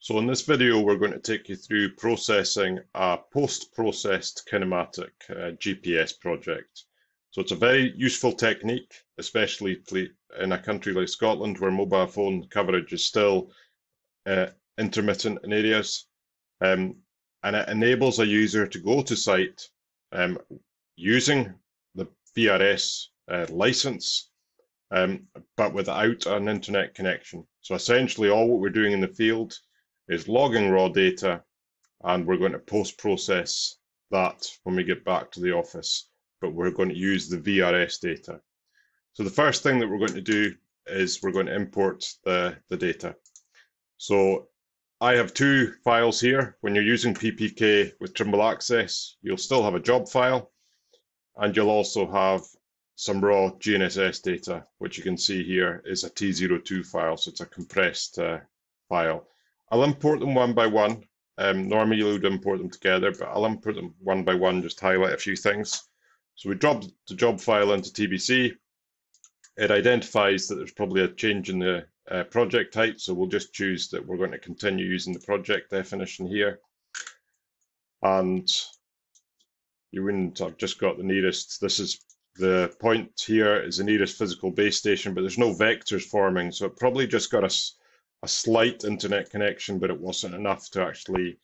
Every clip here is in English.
So in this video we're going to take you through processing a post-processed kinematic uh, GPS project. So it's a very useful technique, especially in a country like Scotland where mobile phone coverage is still uh, intermittent in areas. Um, and it enables a user to go to site um, using the VRS uh, license, um, but without an internet connection. So essentially all what we're doing in the field is logging raw data and we're going to post-process that when we get back to the office, but we're going to use the VRS data. So the first thing that we're going to do is we're going to import the, the data. So I have two files here. When you're using PPK with Trimble Access, you'll still have a job file and you'll also have some raw GNSS data, which you can see here is a T02 file, so it's a compressed uh, file. I'll import them one by one. Um, normally you would import them together, but I'll import them one by one, just highlight a few things. So we drop the job file into TBC. It identifies that there's probably a change in the uh, project type, so we'll just choose that we're going to continue using the project definition here. And you wouldn't have just got the nearest, this is the point here is the nearest physical base station, but there's no vectors forming, so it probably just got us a slight internet connection, but it wasn't enough to actually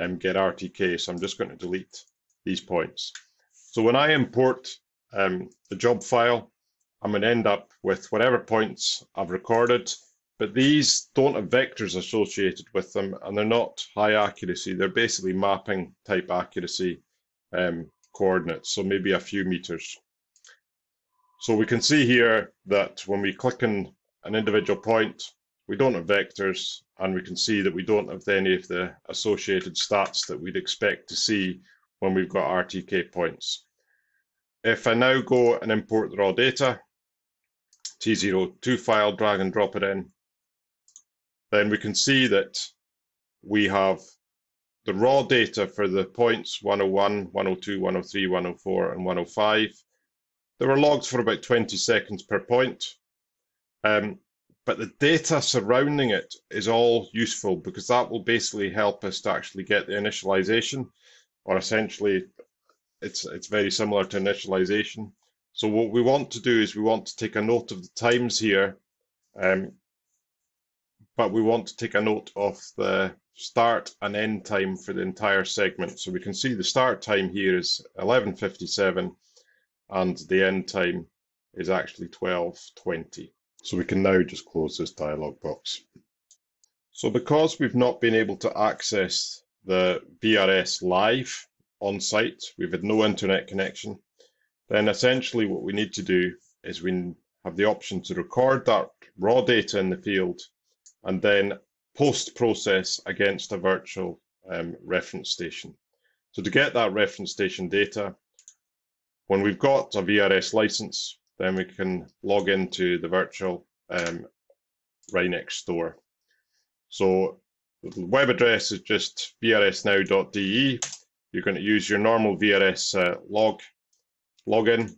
um, get RTK. So I'm just going to delete these points. So when I import um, the job file, I'm going to end up with whatever points I've recorded, but these don't have vectors associated with them and they're not high accuracy. They're basically mapping type accuracy um, coordinates, so maybe a few meters. So we can see here that when we click on an individual point, we don't have vectors and we can see that we don't have any of the associated stats that we'd expect to see when we've got RTK points. If I now go and import the raw data, T02 file, drag and drop it in, then we can see that we have the raw data for the points 101, 102, 103, 104 and 105. There were logs for about 20 seconds per point. Um, but the data surrounding it is all useful because that will basically help us to actually get the initialization or essentially it's it's very similar to initialization. So what we want to do is we want to take a note of the times here um, but we want to take a note of the start and end time for the entire segment. So we can see the start time here is 1157 and the end time is actually 1220 so we can now just close this dialog box. So because we've not been able to access the VRS live on site, we've had no internet connection, then essentially what we need to do is we have the option to record that raw data in the field and then post-process against a virtual um, reference station. So to get that reference station data, when we've got a VRS license, then we can log into the virtual um, store. So the web address is just vrsnow.de. You're going to use your normal VRS uh, log login,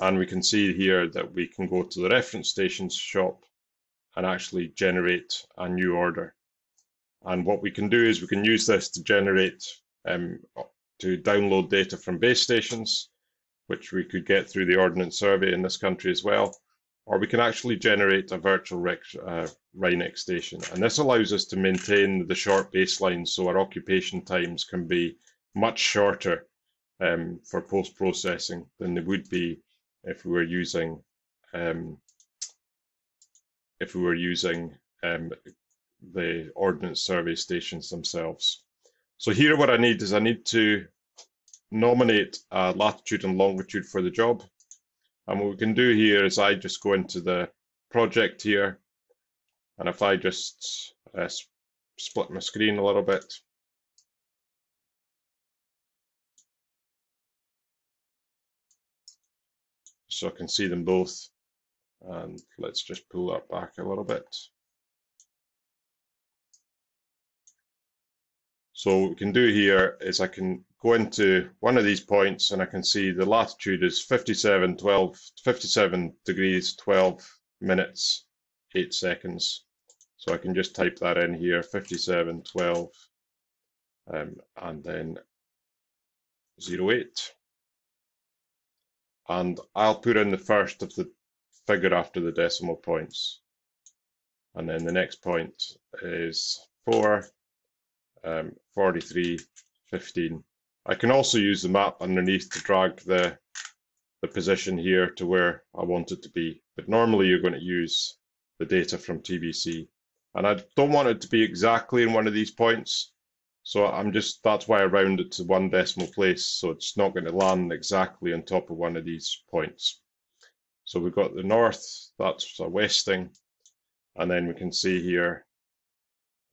and we can see here that we can go to the reference stations shop and actually generate a new order. And what we can do is we can use this to generate um, to download data from base stations which we could get through the Ordnance Survey in this country as well, or we can actually generate a virtual uh, Rinex station. And this allows us to maintain the short baseline so our occupation times can be much shorter um, for post-processing than they would be if we were using um, if we were using um, the Ordnance Survey stations themselves. So here what I need is I need to nominate a latitude and longitude for the job. And what we can do here is I just go into the project here. And if I just uh, split my screen a little bit, so I can see them both. And let's just pull that back a little bit. So what we can do here is I can go into one of these points and I can see the latitude is 57, 12, 57 degrees, 12 minutes, 8 seconds. So I can just type that in here, 5712, um, and then 08. And I'll put in the first of the figure after the decimal points. And then the next point is 4, um, 43, 15. I can also use the map underneath to drag the, the position here to where I want it to be. But normally you're going to use the data from TBC. And I don't want it to be exactly in one of these points. So I'm just, that's why I round it to one decimal place. So it's not going to land exactly on top of one of these points. So we've got the north, that's a westing. And then we can see here,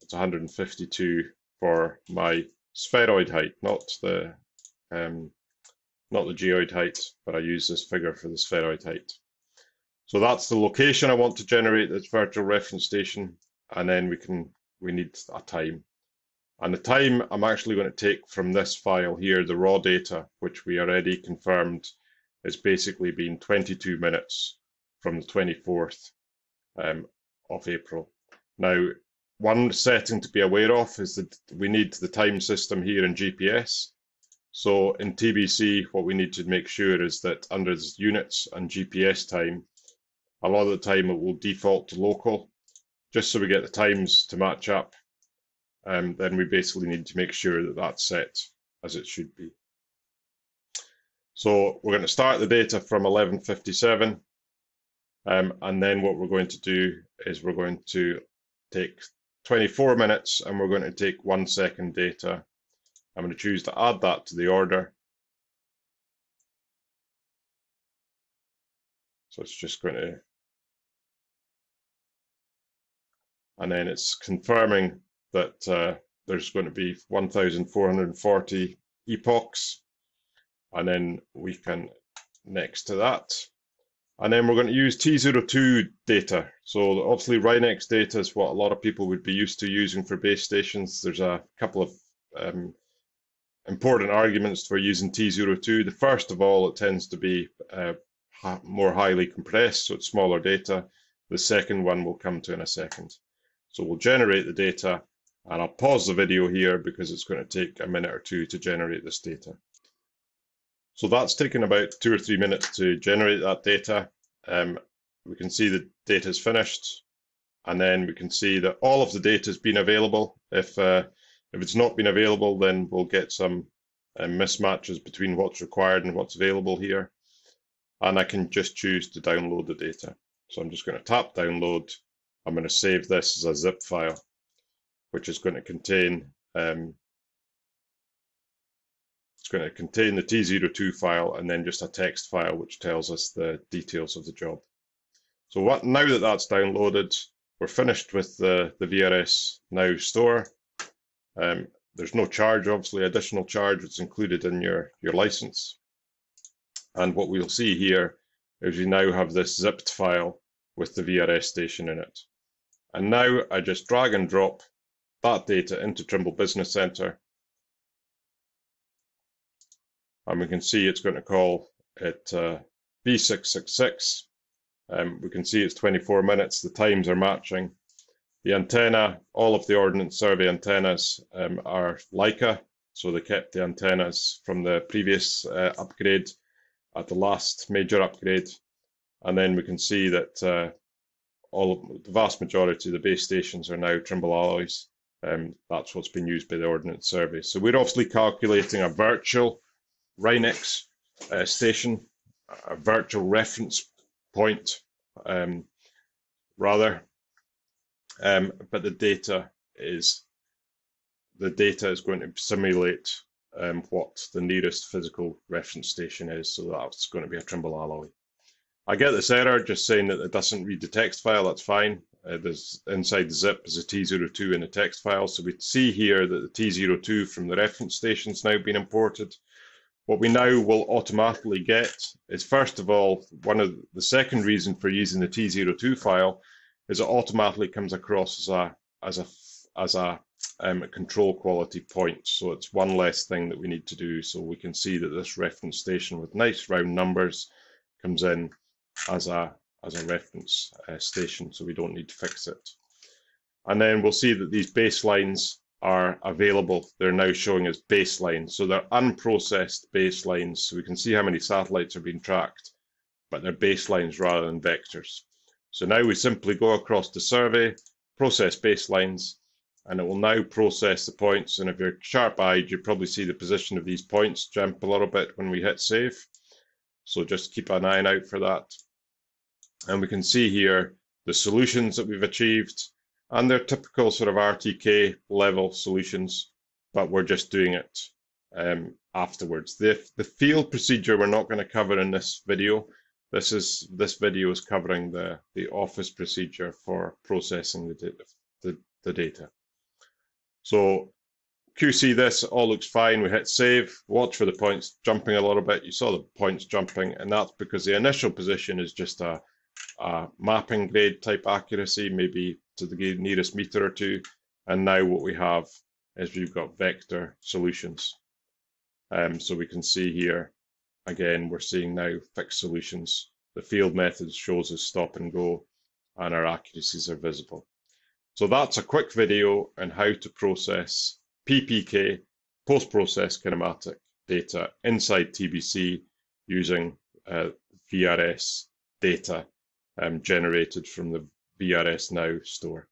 it's 152 for my spheroid height, not the um, not the geoid height, but I use this figure for the spheroid height. So that's the location I want to generate this virtual reference station and then we can we need a time. And the time I'm actually going to take from this file here, the raw data, which we already confirmed is basically been 22 minutes from the 24th um, of April. Now, one setting to be aware of is that we need the time system here in GPS. So in TBC, what we need to make sure is that under units and GPS time, a lot of the time it will default to local just so we get the times to match up, um, then we basically need to make sure that that's set as it should be. So we're going to start the data from 1157, um, and then what we're going to do is we're going to take 24 minutes and we're going to take one second data. I'm going to choose to add that to the order. So it's just going to and then it's confirming that uh, there's going to be 1,440 epochs, and then we can next to that. And then we're going to use T02 data. So obviously RINEX data is what a lot of people would be used to using for base stations. There's a couple of um, important arguments for using T02. The first of all, it tends to be uh, more highly compressed, so it's smaller data. The second one we'll come to in a second. So we'll generate the data and I'll pause the video here because it's going to take a minute or two to generate this data. So that's taken about two or three minutes to generate that data. Um, we can see the data is finished and then we can see that all of the data has been available. If, uh, if it's not been available, then we'll get some uh, mismatches between what's required and what's available here. And I can just choose to download the data. So I'm just going to tap download I'm going to save this as a zip file, which is going to contain um, it's going to contain the T02 file and then just a text file which tells us the details of the job. So what now that that's downloaded, we're finished with the, the VRS Now store. Um, there's no charge, obviously, additional charge that's included in your, your license. And what we'll see here is we now have this zipped file with the VRS station in it. And now I just drag and drop that data into Trimble Business Center. And we can see it's going to call it uh, B666. Um, we can see it's 24 minutes. The times are matching. The antenna, all of the Ordnance Survey antennas um, are Leica. So they kept the antennas from the previous uh, upgrade at the last major upgrade. And then we can see that uh, all of, the vast majority of the base stations are now Trimble alloys. Um, that's what's been used by the Ordnance Survey. So we're obviously calculating a virtual RINEX uh, station, a virtual reference point, um, rather. Um, but the data is the data is going to simulate um, what the nearest physical reference station is. So that's going to be a Trimble alloy. I get this error just saying that it doesn't read the text file, that's fine. Uh, there's inside the zip is a T02 in the text file. So we see here that the T02 from the reference station has now been imported. What we now will automatically get is first of all, one of the second reason for using the T02 file is it automatically comes across as a as a as a um, control quality point. So it's one less thing that we need to do. So we can see that this reference station with nice round numbers comes in as a as a reference uh, station, so we don't need to fix it. And then we'll see that these baselines are available. They're now showing as baselines. So they're unprocessed baselines. So we can see how many satellites are being tracked, but they're baselines rather than vectors. So now we simply go across the survey, process baselines, and it will now process the points. And if you're sharp-eyed, you probably see the position of these points jump a little bit when we hit save. So just keep an eye out for that. And we can see here the solutions that we've achieved and they're typical sort of RTK level solutions, but we're just doing it um, afterwards. The, the field procedure we're not going to cover in this video. This is this video is covering the, the office procedure for processing the data, the, the data. So QC this, all looks fine. We hit save, watch for the points jumping a little bit. You saw the points jumping, and that's because the initial position is just a, a mapping grade type accuracy, maybe to the nearest meter or two. And now what we have is we've got vector solutions. Um, so we can see here, again, we're seeing now fixed solutions. The field method shows us stop and go, and our accuracies are visible. So that's a quick video on how to process PPK, post-process kinematic data inside TBC using uh, VRS data um, generated from the VRS Now store.